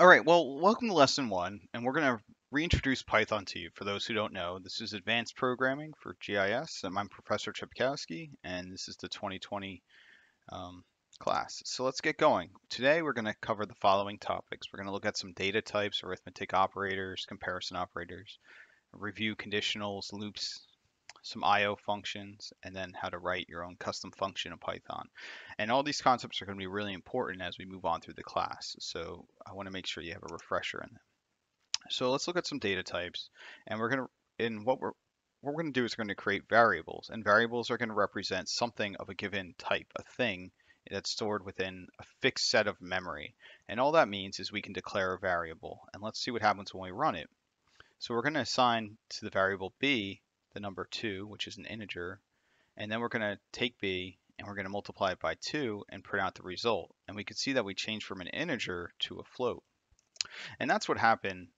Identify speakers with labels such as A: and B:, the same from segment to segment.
A: All right, well, welcome to lesson one, and we're going to reintroduce Python to you. For those who don't know, this is advanced programming for GIS, and I'm Professor Chipkowski, and this is the 2020 um, class. So let's get going. Today we're going to cover the following topics. We're going to look at some data types, arithmetic operators, comparison operators, review conditionals, loops, some IO functions, and then how to write your own custom function in Python. And all these concepts are going to be really important as we move on through the class. So I want to make sure you have a refresher in them. So let's look at some data types, and we're going to, in what we're what we're going to do is we're going to create variables, and variables are going to represent something of a given type, a thing that's stored within a fixed set of memory. And all that means is we can declare a variable. And let's see what happens when we run it. So we're going to assign to the variable b the number 2, which is an integer, and then we're going to take b and we're going to multiply it by 2 and print out the result. And we can see that we changed from an integer to a float. And that's what happened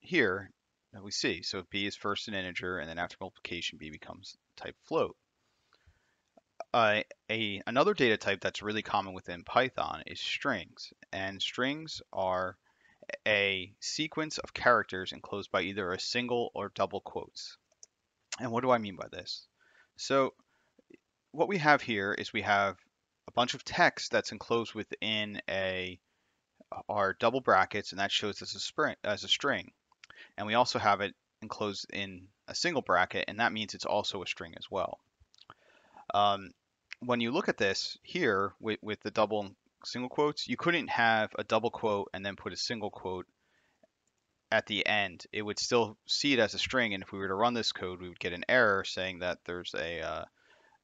A: here that we see. So b is first an integer, and then after multiplication, b becomes type float. Uh, a another data type that's really common within Python is strings, and strings are a sequence of characters enclosed by either a single or double quotes. And what do I mean by this? So what we have here is we have a bunch of text that's enclosed within a our double brackets, and that shows as a, as a string. And we also have it enclosed in a single bracket, and that means it's also a string as well. Um, when you look at this here with, with the double single quotes, you couldn't have a double quote and then put a single quote at the end, it would still see it as a string. And if we were to run this code, we would get an error saying that there's a, uh,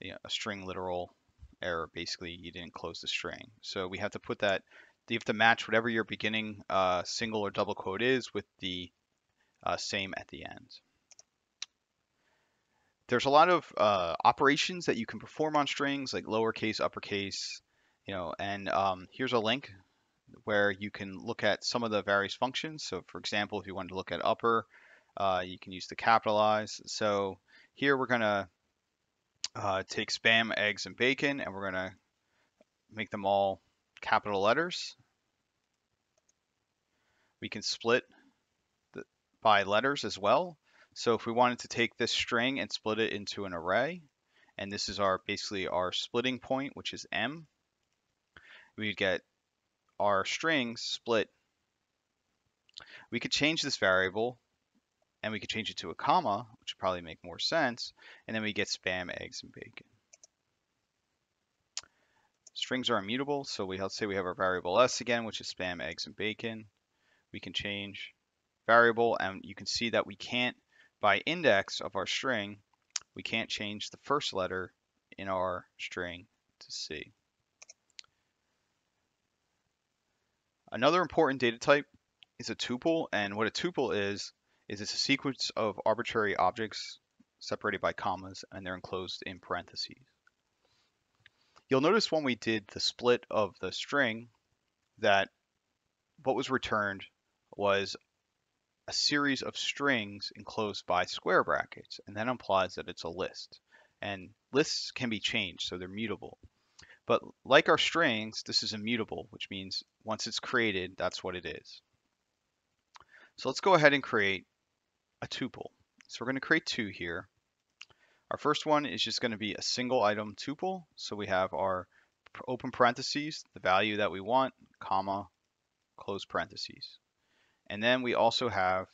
A: you know, a string literal error. Basically, you didn't close the string. So we have to put that, you have to match whatever your beginning uh, single or double quote is with the uh, same at the end. There's a lot of uh, operations that you can perform on strings, like lowercase, uppercase, you know, and um, here's a link where you can look at some of the various functions. So for example, if you wanted to look at upper, uh, you can use the capitalize. So here we're going to uh, take spam, eggs, and bacon, and we're going to make them all capital letters. We can split the, by letters as well. So if we wanted to take this string and split it into an array, and this is our basically our splitting point, which is m, we'd get our strings split, we could change this variable and we could change it to a comma, which would probably make more sense, and then we get spam, eggs, and bacon. Strings are immutable, so we let's say we have our variable s again, which is spam, eggs, and bacon. We can change variable, and you can see that we can't, by index of our string, we can't change the first letter in our string to C. Another important data type is a tuple, and what a tuple is, is it's a sequence of arbitrary objects separated by commas, and they're enclosed in parentheses. You'll notice when we did the split of the string that what was returned was a series of strings enclosed by square brackets, and that implies that it's a list. And lists can be changed, so they're mutable. But like our strings, this is immutable, which means once it's created, that's what it is. So let's go ahead and create a tuple. So we're going to create two here. Our first one is just going to be a single item tuple. So we have our open parentheses, the value that we want, comma, close parentheses. And then we also have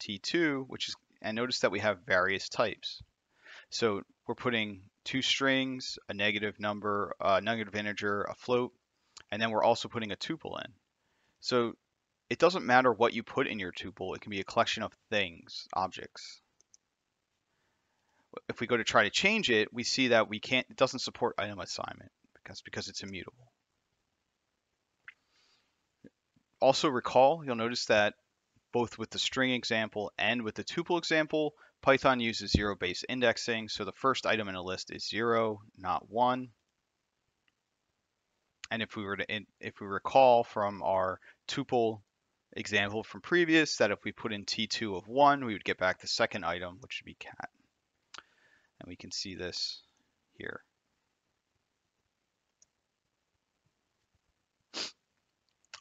A: T2, which is, and notice that we have various types. So we're putting two strings, a negative number, a negative integer, a float, and then we're also putting a tuple in. So it doesn't matter what you put in your tuple, it can be a collection of things, objects. If we go to try to change it, we see that we can't, it doesn't support item assignment because, because it's immutable. Also recall, you'll notice that both with the string example and with the tuple example, Python uses zero-based indexing, so the first item in a list is zero, not one. And if we were to, if we recall from our tuple example from previous, that if we put in t2 of one, we would get back the second item, which would be cat. And we can see this here.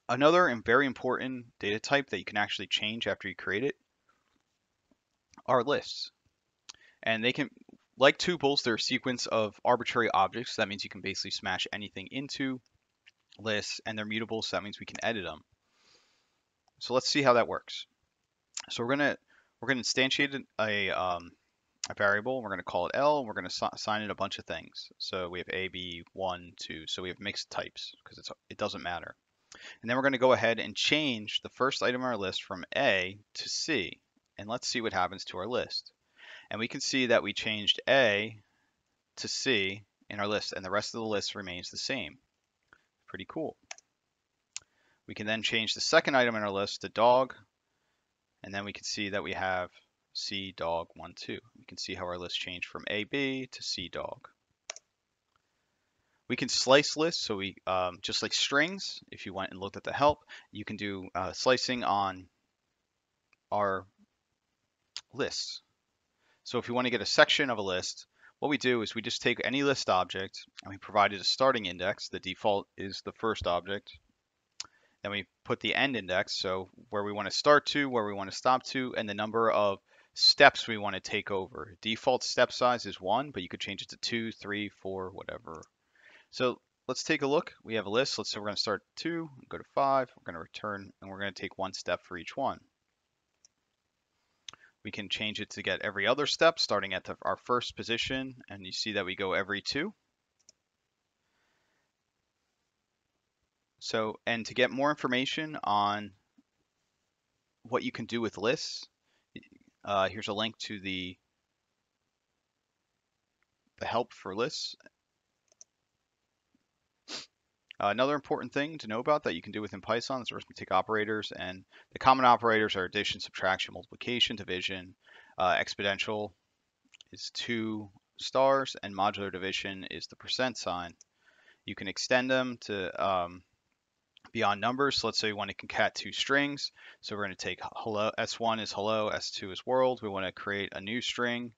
A: Another and very important data type that you can actually change after you create it are lists. And they can, like tuples, they're a sequence of arbitrary objects. That means you can basically smash anything into lists and they're mutable, so that means we can edit them. So let's see how that works. So we're gonna we're gonna instantiate a um, a variable. We're gonna call it L. We're gonna assign it a bunch of things. So we have A, B, one, two. So we have mixed types because it's it doesn't matter. And then we're gonna go ahead and change the first item on our list from A to C. And let's see what happens to our list. And we can see that we changed A to C in our list, and the rest of the list remains the same. Pretty cool. We can then change the second item in our list to dog, and then we can see that we have C dog 1, 2. We can see how our list changed from AB to C dog. We can slice lists, so we um, just like strings, if you went and looked at the help, you can do uh, slicing on our lists. So if you want to get a section of a list, what we do is we just take any list object and we provide it a starting index. The default is the first object. Then we put the end index, so where we want to start to, where we want to stop to, and the number of steps we want to take over. Default step size is one, but you could change it to two, three, four, whatever. So let's take a look. We have a list. Let's say we're going to start two, go to five. We're going to return, and we're going to take one step for each one. We can change it to get every other step starting at the, our first position and you see that we go every two. So, and to get more information on what you can do with lists, uh, here's a link to the, the help for lists uh, another important thing to know about that you can do within Python is arithmetic operators, and the common operators are addition, subtraction, multiplication, division. Uh, exponential is two stars, and modular division is the percent sign. You can extend them to um, beyond numbers. So let's say we want to concat two strings. So we're going to take hello, S1 is hello, S2 is world. We want to create a new string,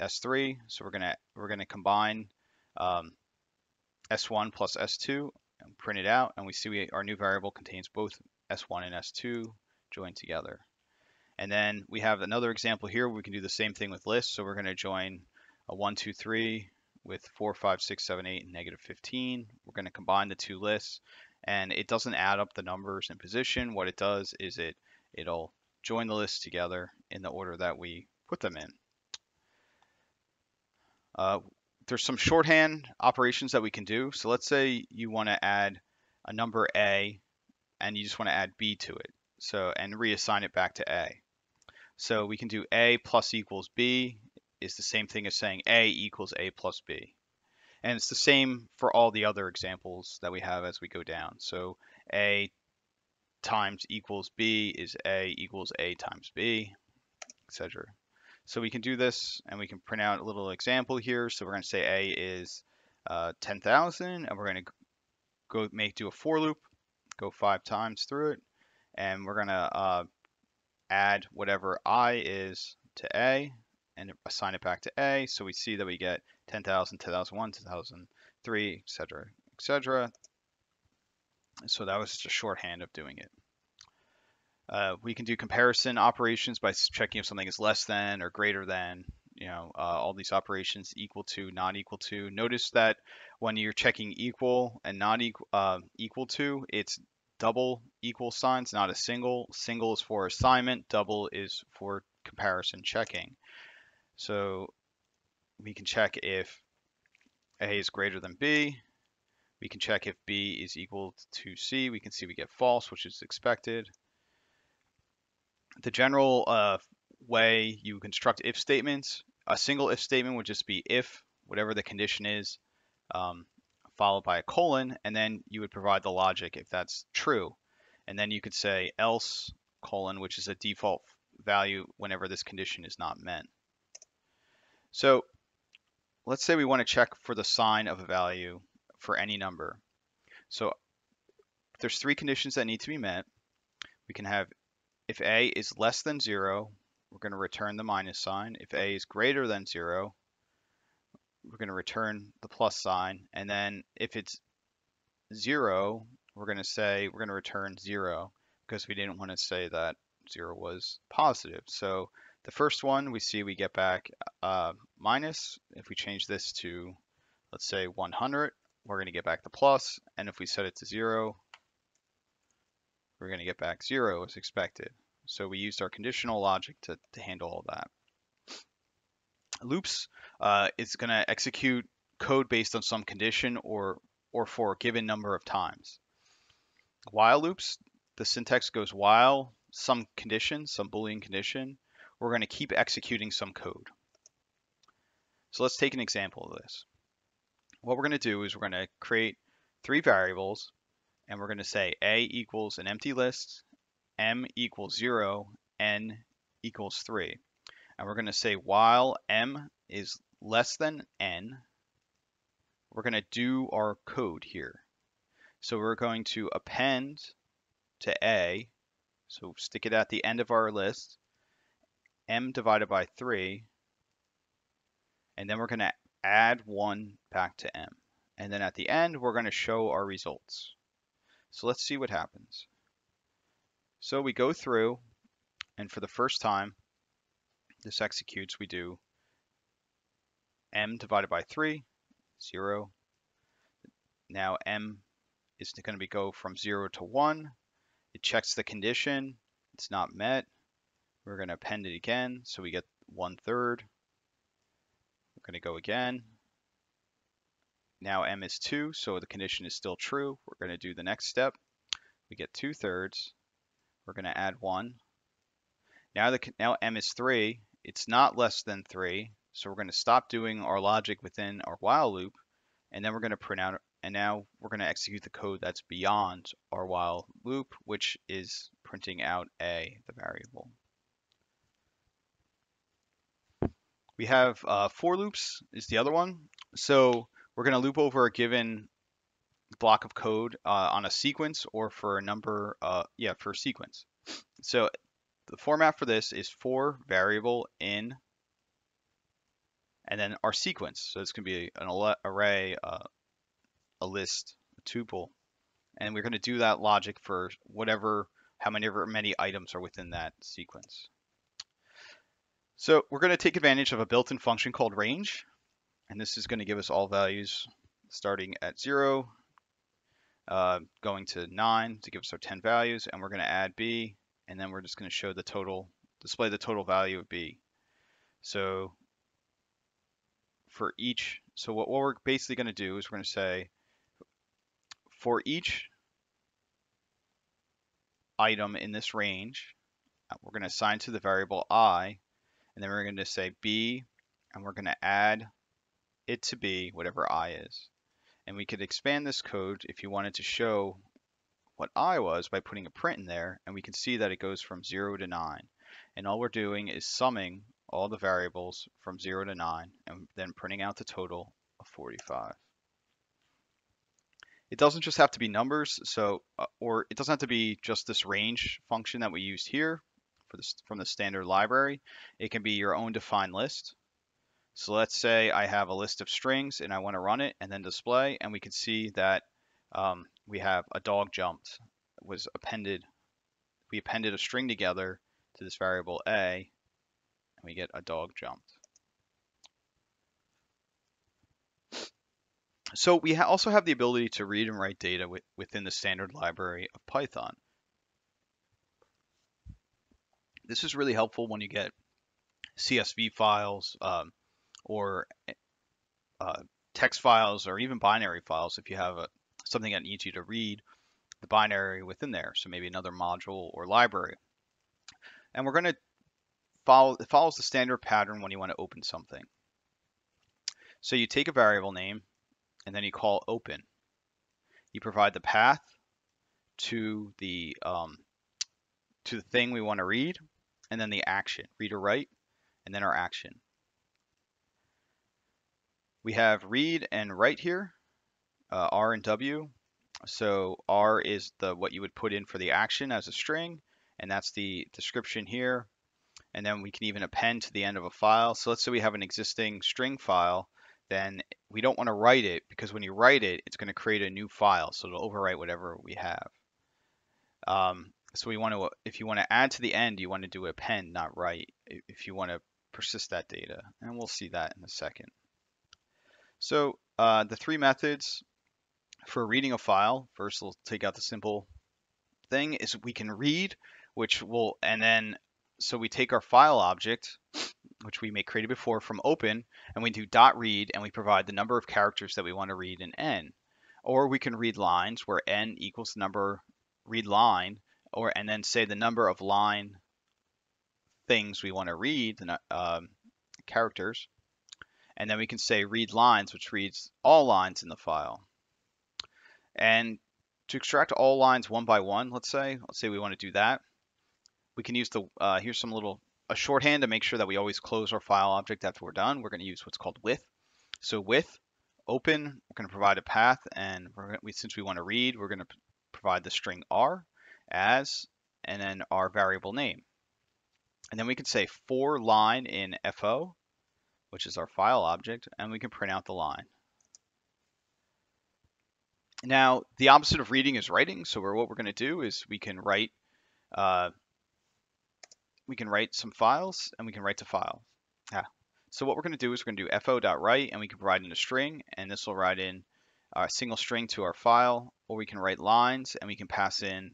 A: S3. So we're going to we're going to combine um, S1 plus S2 and print it out and we see we, our new variable contains both S1 and S2 joined together. And then we have another example here we can do the same thing with lists. So we're going to join a 1, 2, 3 with 4, 5, 6, 7, 8, and negative 15. We're going to combine the two lists and it doesn't add up the numbers in position. What it does is it, it'll join the lists together in the order that we put them in. Uh, there's some shorthand operations that we can do. So let's say you want to add a number A and you just want to add B to it. So and reassign it back to A. So we can do A plus equals B is the same thing as saying A equals A plus B. And it's the same for all the other examples that we have as we go down. So A times equals B is A equals A times B, etc. So we can do this and we can print out a little example here. So we're going to say A is uh, 10,000 and we're going to go make do a for loop, go five times through it. And we're going to uh, add whatever I is to A and assign it back to A. So we see that we get 10,000, 2001, 2003, etc., etc. So that was just a shorthand of doing it. Uh, we can do comparison operations by checking if something is less than or greater than, you know, uh, all these operations equal to, not equal to. Notice that when you're checking equal and not equal, uh, equal to, it's double equal signs, not a single. Single is for assignment, double is for comparison checking. So we can check if A is greater than B. We can check if B is equal to C. We can see we get false, which is expected the general uh, way you construct if statements, a single if statement would just be if, whatever the condition is, um, followed by a colon, and then you would provide the logic if that's true. And then you could say else colon, which is a default value whenever this condition is not met. So let's say we want to check for the sign of a value for any number. So there's three conditions that need to be met. We can have if a is less than 0, we're going to return the minus sign. If a is greater than 0, we're going to return the plus sign. And then if it's 0, we're going to say we're going to return 0 because we didn't want to say that 0 was positive. So the first one we see we get back uh, minus. If we change this to, let's say 100, we're going to get back the plus. And if we set it to 0, we're going to get back 0 as expected. So we used our conditional logic to, to handle all that. Loops uh, is going to execute code based on some condition or, or for a given number of times. While loops, the syntax goes while some condition, some Boolean condition, we're going to keep executing some code. So let's take an example of this. What we're going to do is we're going to create three variables and we're going to say a equals an empty list, m equals 0, n equals 3. And we're going to say while m is less than n, we're going to do our code here. So we're going to append to a, so stick it at the end of our list, m divided by 3, and then we're going to add 1 back to m. And then at the end, we're going to show our results. So let's see what happens. So we go through, and for the first time, this executes, we do m divided by 3, 0. Now m is going to be go from 0 to 1. It checks the condition. It's not met. We're going to append it again, so we get 1 third. We're going to go again. Now m is 2, so the condition is still true. We're going to do the next step. We get 2 thirds. We're going to add 1. Now, the, now m is 3. It's not less than 3, so we're going to stop doing our logic within our while loop, and then we're going to print out, and now we're going to execute the code that's beyond our while loop, which is printing out a, the variable. We have uh, for loops is the other one. So we're going to loop over a given block of code uh, on a sequence or for a number, uh, yeah, for a sequence. So the format for this is for variable in, and then our sequence. So it's going to be an array, uh, a list, a tuple, and we're going to do that logic for whatever, how many, many items are within that sequence. So we're going to take advantage of a built-in function called range. And this is going to give us all values starting at 0, uh, going to 9 to give us our 10 values. And we're going to add b, and then we're just going to show the total, display the total value of b. So for each, so what, what we're basically going to do is we're going to say for each item in this range, uh, we're going to assign to the variable i, and then we're going to say b, and we're going to add it to be whatever i is. And we could expand this code if you wanted to show what i was by putting a print in there, and we can see that it goes from 0 to 9. And all we're doing is summing all the variables from 0 to 9, and then printing out the total of 45. It doesn't just have to be numbers, so uh, or it doesn't have to be just this range function that we used here for this, from the standard library. It can be your own defined list. So let's say I have a list of strings and I want to run it and then display, and we can see that um, we have a dog jumped was appended. We appended a string together to this variable a, and we get a dog jumped. So we ha also have the ability to read and write data within the standard library of Python. This is really helpful when you get CSV files um, or uh, text files or even binary files if you have a, something that needs you to read the binary within there. So maybe another module or library. And we're going to follow, it follows the standard pattern when you want to open something. So you take a variable name and then you call open. You provide the path to the um, to the thing we want to read, and then the action, read or write, and then our action. We have read and write here, uh, R and W. So R is the what you would put in for the action as a string, and that's the description here. And then we can even append to the end of a file. So let's say we have an existing string file, then we don't want to write it because when you write it, it's going to create a new file. So it'll overwrite whatever we have. Um, so we want to, if you want to add to the end, you want to do append, not write, if you want to persist that data. And we'll see that in a second. So uh, the three methods for reading a file, first we'll take out the simple thing, is we can read, which will, and then, so we take our file object, which we may created before from open, and we do dot read, and we provide the number of characters that we want to read in n. Or we can read lines where n equals the number read line, or and then say the number of line things we want to read, the um, characters, and then we can say read lines, which reads all lines in the file. And to extract all lines one by one, let's say, let's say we want to do that, we can use the, uh, here's some little, a shorthand to make sure that we always close our file object after we're done. We're going to use what's called with. So with, open, we're going to provide a path, and we, since we want to read, we're going to provide the string r as, and then our variable name. And then we can say for line in FO, which is our file object, and we can print out the line. Now, the opposite of reading is writing. So we're, what we're going to do is we can write uh, we can write some files and we can write to file. Yeah. So what we're going to do is we're going to do fo.write and we can provide in a string and this will write in a single string to our file or we can write lines and we can pass in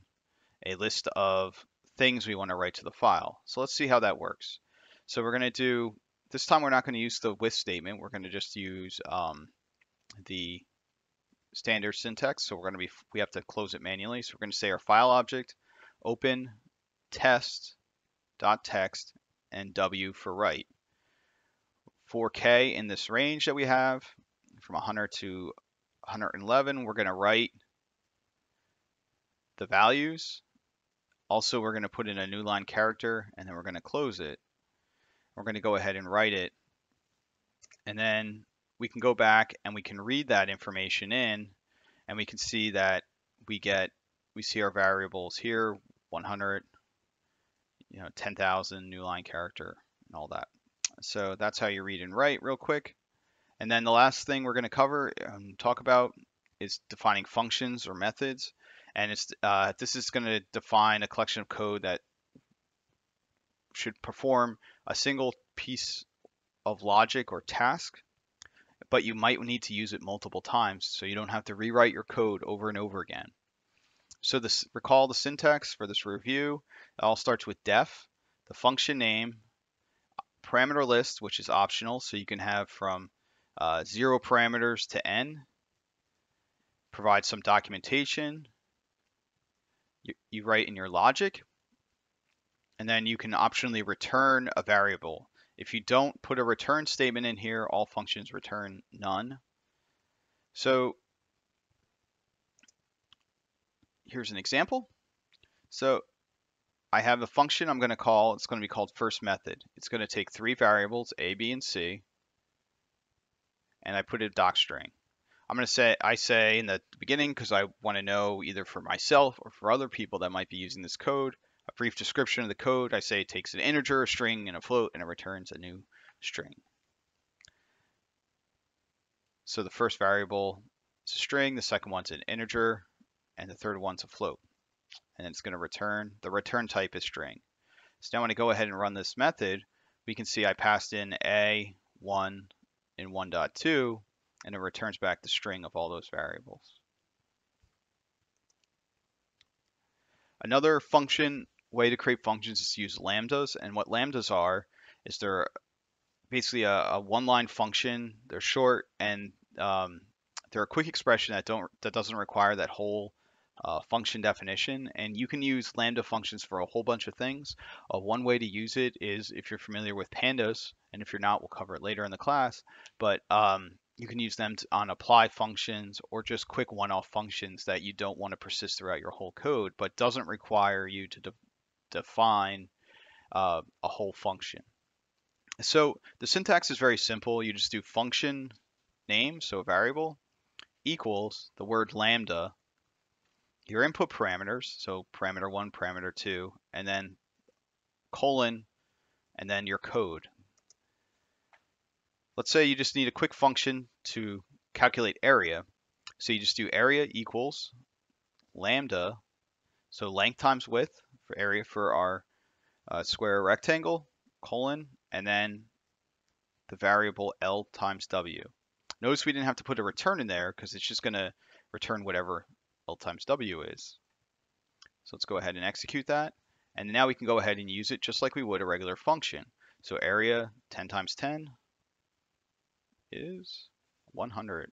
A: a list of things we want to write to the file. So let's see how that works. So we're going to do, this time we're not going to use the with statement. We're going to just use um, the standard syntax. So we're going to be, we have to close it manually. So we're going to say our file object, open test dot text and W for write. For K in this range that we have from 100 to 111, we're going to write the values. Also, we're going to put in a new line character and then we're going to close it. We're going to go ahead and write it. And then we can go back and we can read that information in and we can see that we get, we see our variables here, 100, you know, 10,000 new line character and all that. So that's how you read and write real quick. And then the last thing we're going to cover, um, talk about is defining functions or methods. And it's uh, this is going to define a collection of code that should perform a single piece of logic or task, but you might need to use it multiple times so you don't have to rewrite your code over and over again. So this recall the syntax for this review. It all starts with def, the function name, parameter list, which is optional, so you can have from uh, zero parameters to n. Provide some documentation. You, you write in your logic, and then you can optionally return a variable. If you don't put a return statement in here, all functions return none. So here's an example. So I have a function I'm going to call, it's going to be called first method. It's going to take three variables, a, b, and c, and I put a doc string. I'm going to say, I say in the beginning, because I want to know either for myself or for other people that might be using this code, a brief description of the code. I say it takes an integer, a string, and a float, and it returns a new string. So the first variable is a string, the second one's an integer, and the third one's a float. And it's going to return, the return type is string. So now when I go ahead and run this method, we can see I passed in a1 in 1.2, and it returns back the string of all those variables. Another function way to create functions is to use lambdas, and what lambdas are is they're basically a, a one-line function. They're short and um, they're a quick expression that don't that doesn't require that whole uh, function definition, and you can use Lambda functions for a whole bunch of things. Uh, one way to use it is if you're familiar with pandas, and if you're not, we'll cover it later in the class, but um, you can use them to, on apply functions or just quick one-off functions that you don't want to persist throughout your whole code, but doesn't require you to de define uh, a whole function. So the syntax is very simple. You just do function name, so variable, equals the word lambda, your input parameters, so parameter one, parameter two, and then colon, and then your code. let's say you just need a quick function to calculate area. So you just do area equals lambda, so length times width for area for our uh, square rectangle, colon, and then the variable L times W. Notice we didn't have to put a return in there because it's just going to return whatever L times W is. So let's go ahead and execute that. And now we can go ahead and use it just like we would a regular function. So area 10 times 10 is 100.